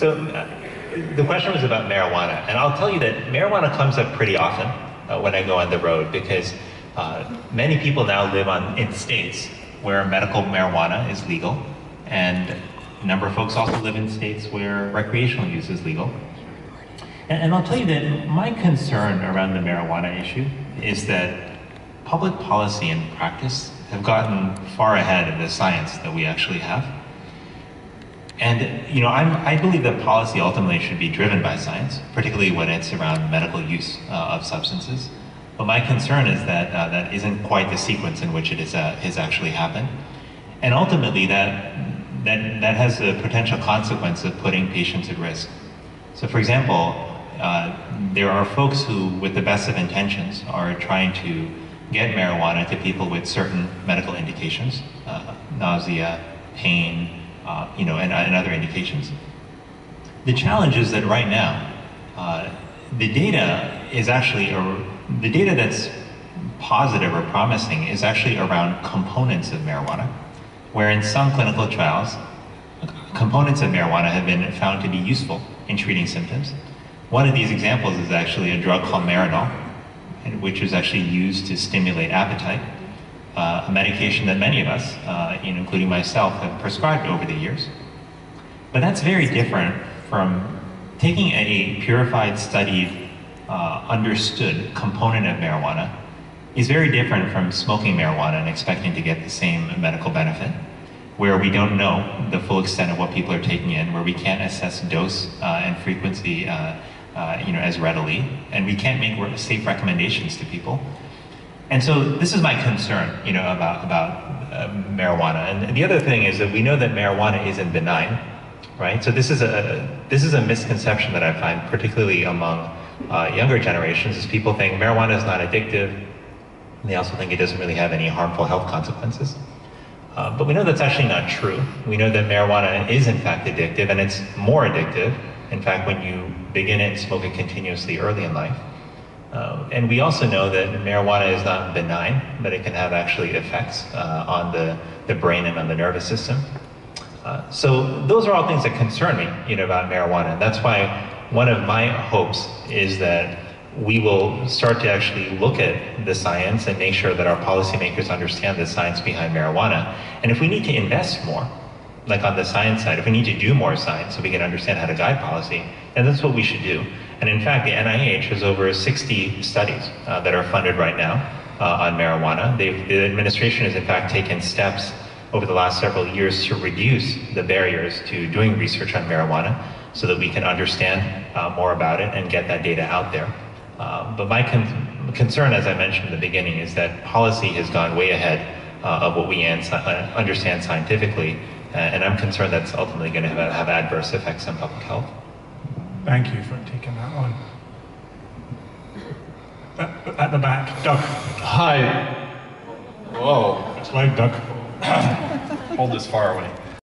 So uh, the question was about marijuana, and I'll tell you that marijuana comes up pretty often uh, when I go on the road because uh, many people now live on in states where medical marijuana is legal, and a number of folks also live in states where recreational use is legal. And, and I'll tell you that my concern around the marijuana issue is that public policy and practice have gotten far ahead of the science that we actually have. And you know, I'm, i believe that policy ultimately should be driven by science, particularly when it's around medical use uh, of substances. But my concern is that uh, that isn't quite the sequence in which it is, uh, has actually happened. And ultimately, that, that, that has the potential consequence of putting patients at risk. So for example, uh, there are folks who, with the best of intentions, are trying to get marijuana to people with certain medical indications, uh, nausea, pain, uh, you know, and, and, other indications. The challenge is that right now, uh, the data is actually, or the data that's positive or promising is actually around components of marijuana, where in some clinical trials, components of marijuana have been found to be useful in treating symptoms. One of these examples is actually a drug called Marinol, which is actually used to stimulate appetite uh, a medication that many of us, uh, including myself, have prescribed over the years. But that's very different from taking a purified, studied, uh, understood component of marijuana is very different from smoking marijuana and expecting to get the same medical benefit, where we don't know the full extent of what people are taking in, where we can't assess dose uh, and frequency uh, uh, you know, as readily, and we can't make safe recommendations to people. And so this is my concern, you know, about, about uh, marijuana. And the other thing is that we know that marijuana isn't benign, right? So this is a, this is a misconception that I find, particularly among uh, younger generations, is people think marijuana is not addictive. And they also think it doesn't really have any harmful health consequences. Uh, but we know that's actually not true. We know that marijuana is in fact addictive, and it's more addictive, in fact, when you begin it and smoke it continuously early in life. Uh, and we also know that marijuana is not benign, but it can have actually effects uh, on the, the brain and on the nervous system. Uh, so those are all things that concern me, you know, about marijuana. And that's why one of my hopes is that we will start to actually look at the science and make sure that our policymakers understand the science behind marijuana. And if we need to invest more, like on the science side, if we need to do more science so we can understand how to guide policy, then that's what we should do. And in fact, the NIH has over 60 studies uh, that are funded right now uh, on marijuana. They've, the administration has in fact taken steps over the last several years to reduce the barriers to doing research on marijuana so that we can understand uh, more about it and get that data out there. Uh, but my con concern, as I mentioned in the beginning, is that policy has gone way ahead uh, of what we uh, understand scientifically, Uh, and I'm concerned that's ultimately going to have, have adverse effects on public health. Thank you for taking that on. Uh, uh, at, the back, Doug. Hi. Whoa. It's like Doug. Hold this far away.